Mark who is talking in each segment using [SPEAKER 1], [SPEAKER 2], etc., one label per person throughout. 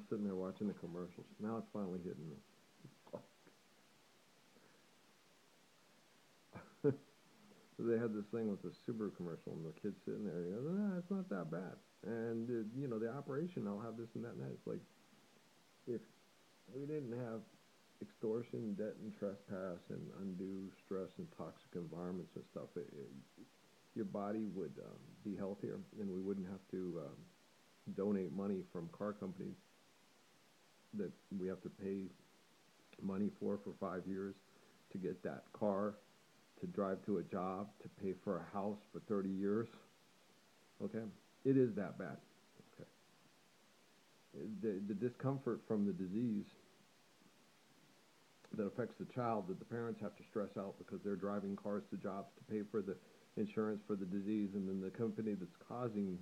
[SPEAKER 1] I'm sitting there watching the commercials. Now it's finally hitting me. they had this thing with the Subaru commercial, and the kid sitting there. He goes, "Ah, it's not that bad." And uh, you know, the operation, I'll have this and that and that. It's like if we didn't have extortion, debt, and trespass, and undue stress and toxic environments and stuff, it, it, your body would um, be healthier, and we wouldn't have to um, donate money from car companies that we have to pay money for for five years to get that car to drive to a job, to pay for a house for 30 years. Okay? It is that bad. Okay? The, the discomfort from the disease that affects the child that the parents have to stress out because they're driving cars to jobs to pay for the insurance for the disease, and then the company that's causing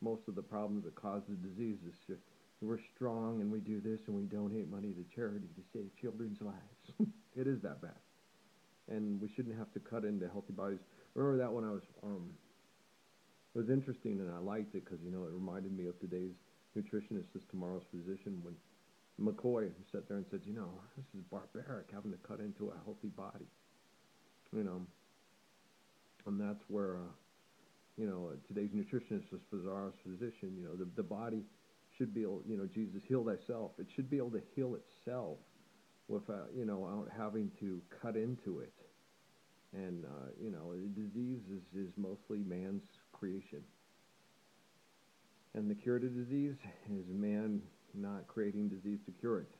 [SPEAKER 1] most of the problems that cause the disease is we're strong and we do this and we donate money to charity to save children's lives. it is that bad and we shouldn't have to cut into healthy bodies. Remember that when I was, um, it was interesting and I liked it because, you know, it reminded me of today's nutritionist is tomorrow's physician when McCoy sat there and said, you know, this is barbaric having to cut into a healthy body, you know, and that's where, uh, you know, today's nutritionist is tomorrow's physician, you know, the, the body should be able, you know, Jesus, heal thyself. It should be able to heal itself without you know out having to cut into it. And uh, you know, disease is, is mostly man's creation. And the cure to disease is man not creating disease to cure it.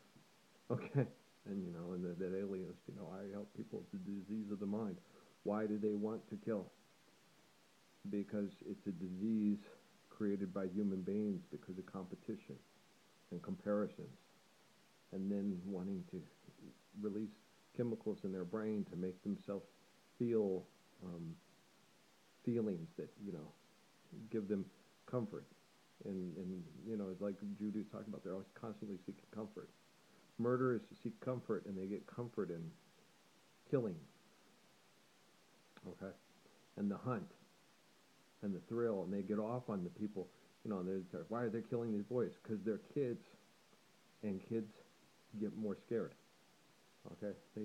[SPEAKER 1] Okay. And you know, and the, that alienist, you know, I help people with the disease of the mind. Why do they want to kill? Because it's a disease created by human beings because of competition and comparisons and then wanting to release chemicals in their brain to make themselves feel um, feelings that you know give them comfort. And and you know, like Judy's talking about, they're always constantly seeking comfort. Murderers seek comfort, and they get comfort in killing. Okay, and the hunt, and the thrill, and they get off on the people. You know, they're, why are they killing these boys? Because they're kids, and kids get more scared. Okay, they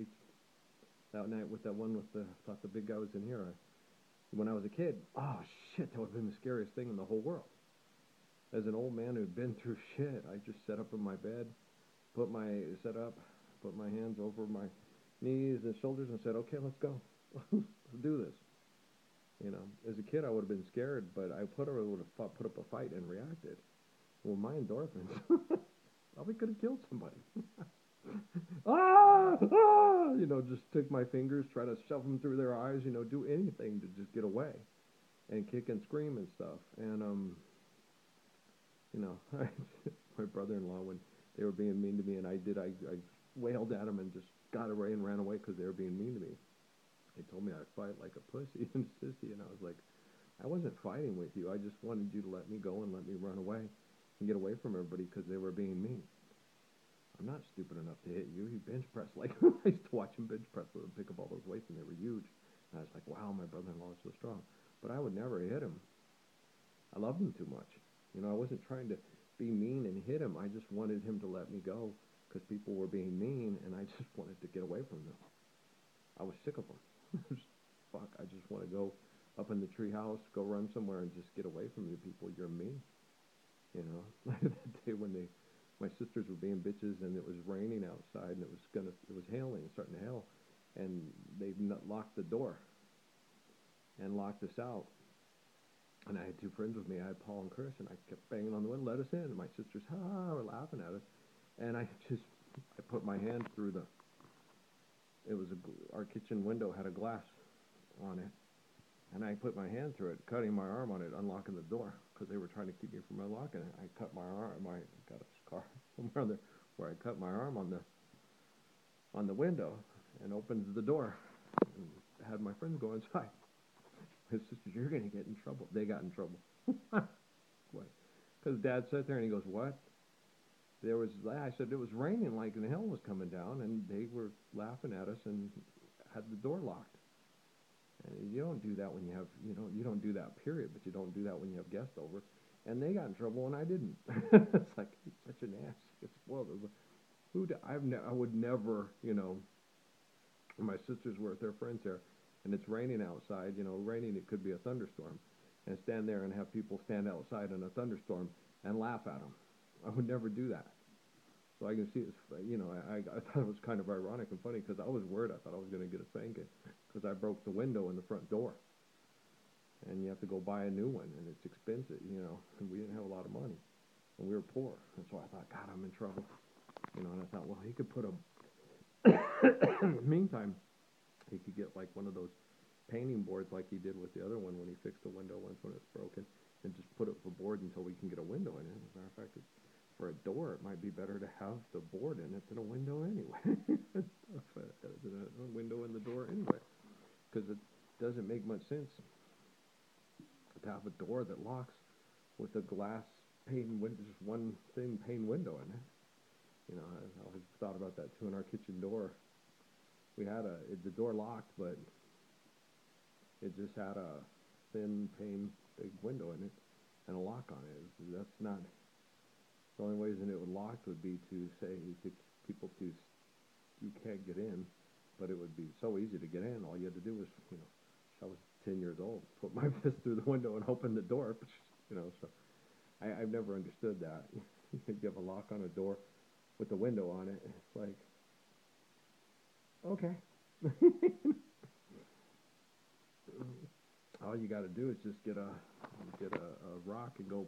[SPEAKER 1] that night with that one with the thought the big guy was in here. I, when I was a kid, oh shit, that would have been the scariest thing in the whole world. As an old man who'd been through shit, I just sat up in my bed, put my set up, put my hands over my knees and shoulders, and said, "Okay, let's go, let's do this." You know, as a kid, I would have been scared, but I put, I would have fought, put up a fight and reacted. Well, my endorphins probably could have killed somebody. ah, ah, you know, just take my fingers, try to shove them through their eyes, you know, do anything to just get away and kick and scream and stuff. And, um, you know, my brother-in-law, when they were being mean to me and I did, I, I wailed at them and just got away and ran away because they were being mean to me. They told me I'd fight like a pussy and sissy, and I was like, I wasn't fighting with you. I just wanted you to let me go and let me run away and get away from everybody because they were being mean. I'm not stupid enough to hit you. He bench pressed like I used to watch him bench press and pick up all those weights, and they were huge. And I was like, wow, my brother-in-law is so strong. But I would never hit him. I loved him too much. You know, I wasn't trying to be mean and hit him. I just wanted him to let me go because people were being mean, and I just wanted to get away from them. I was sick of them. Fuck, I just want to go up in the treehouse, go run somewhere, and just get away from you people. You're mean. You know, like that day when they my sisters were being bitches and it was raining outside and it was gonna it was hailing starting to hail and they locked the door and locked us out and I had two friends with me I had Paul and Chris and I kept banging on the window let us in and my sisters ha were laughing at us and I just I put my hand through the it was a our kitchen window had a glass on it and I put my hand through it cutting my arm on it unlocking the door because they were trying to keep me from unlocking it I cut my arm my got a car somewhere there where I cut my arm on the on the window and opens the door and had my friends go inside. His sisters, you're going to get in trouble. They got in trouble. Because Dad sat there and he goes, what? There was, I said, it was raining like and hell was coming down, and they were laughing at us and had the door locked. And you don't do that when you have, you know, you don't do that period, but you don't do that when you have guests over and they got in trouble and I didn't. it's like such an ass. world. Who d- I've ne- I would never, you know. My sisters were with their friends there, and it's raining outside. You know, raining. It could be a thunderstorm, and stand there and have people stand outside in a thunderstorm and laugh at them. I would never do that. So I can see it's, you know, I, I, thought it was kind of ironic and funny because I was worried. I thought I was going to get a spanking because I broke the window in the front door. And you have to go buy a new one, and it's expensive, you know, and we didn't have a lot of money. And we were poor. And so I thought, God, I'm in trouble. You know, and I thought, well, he could put a, meantime, he could get like one of those painting boards like he did with the other one when he fixed the window once when it's broken and just put it for board until we can get a window in it. As a matter of fact, it's, for a door, it might be better to have the board in it than a window anyway. a window in the door anyway, because it doesn't make much sense to have a door that locks with a glass pane window, just one thin pane window in it. You know, I always thought about that too in our kitchen door. We had a it, the door locked, but it just had a thin pane big window in it and a lock on it. That's not the only reason it would lock would be to say to people to you can't get in, but it would be so easy to get in. All you had to do was, you know, I was 10 years old, put my fist through the window and open the door, you know. So I, I've never understood that. you have a lock on a door with a window on it. It's like, okay. All you got to do is just get a get a, a rock and go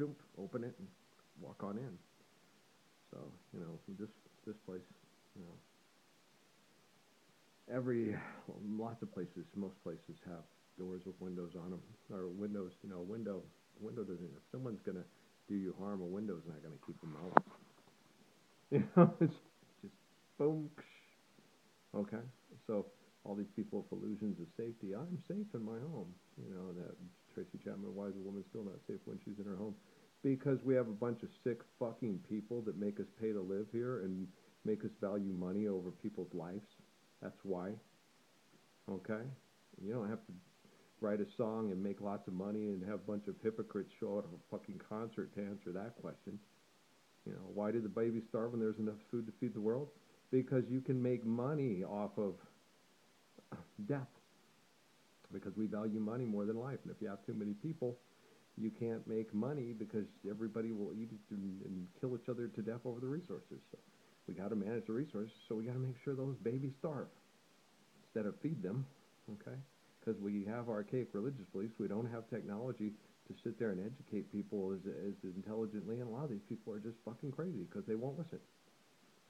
[SPEAKER 1] open it and walk on in. So, you know, this this place, you know, every lots of places, most places have doors with windows on them or windows. You know, window window doesn't. If someone's gonna do you harm, a window's not gonna keep them out. You know, it's just boom. Okay, so all these people with illusions of safety. I'm safe in my home. You know that Tracy Chapman. Why is a woman still not safe when she's in her home? Because we have a bunch of sick fucking people that make us pay to live here and make us value money over people's lives. That's why. Okay? You don't have to write a song and make lots of money and have a bunch of hypocrites show up at a fucking concert to answer that question. You know, why did the babies starve when there's enough food to feed the world? Because you can make money off of death. Because we value money more than life. And if you have too many people, you can't make money because everybody will eat and, kill each other to death over the resources. So we got to manage the resources, so we got to make sure those babies starve instead of feed them, okay? Because we have archaic religious beliefs. We don't have technology to sit there and educate people as, as intelligently, and a lot of these people are just fucking crazy because they won't listen.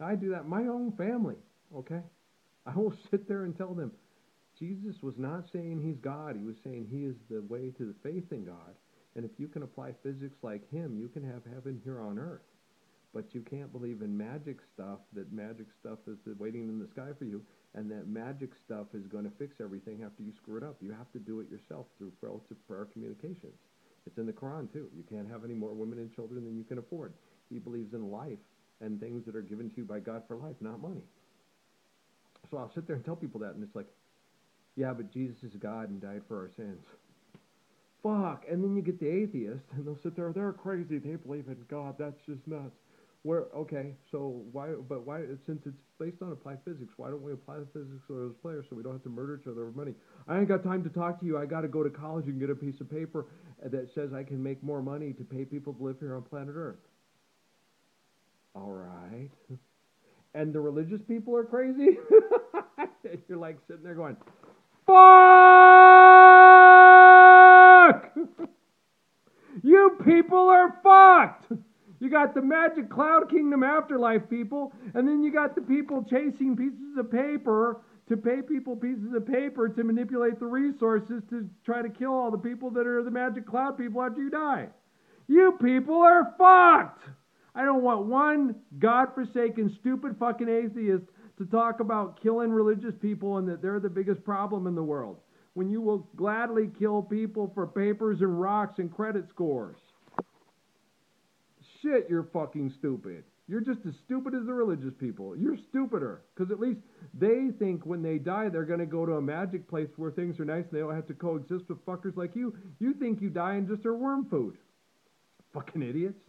[SPEAKER 1] I do that my own family, okay? I will sit there and tell them, Jesus was not saying he's God. He was saying he is the way to the faith in God. And if you can apply physics like him, you can have heaven here on earth. But you can't believe in magic stuff, that magic stuff is waiting in the sky for you, and that magic stuff is going to fix everything after you screw it up. You have to do it yourself through relative prayer communications. It's in the Quran, too. You can't have any more women and children than you can afford. He believes in life and things that are given to you by God for life, not money. So I'll sit there and tell people that, and it's like, yeah, but Jesus is God and died for our sins fuck. And then you get the atheists, and they'll sit there, they're crazy, they believe in God, that's just nuts. Where okay, so why? But why? Since it's based on applied physics, why don't we apply the physics to those players so we don't have to murder each other over money? I ain't got time to talk to you. I got to go to college and get a piece of paper that says I can make more money to pay people to live here on planet Earth. All right. And the religious people are crazy. You're like sitting there going, Fuck! you people are fucked! You got the Magic Cloud Kingdom afterlife people, and then you got the people chasing pieces of paper to pay people pieces of paper to manipulate the resources to try to kill all the people that are the Magic Cloud people after you die. You people are fucked! I don't want one godforsaken, stupid fucking atheist to talk about killing religious people and that they're the biggest problem in the world when you will gladly kill people for papers and rocks and credit scores. Shit, you're fucking stupid. You're just as stupid as the religious people. You're stupider. Because at least they think when they die they're going to go to a magic place where things are nice and they don't have to coexist with fuckers like you. You think you die and just are worm food. Fucking idiots.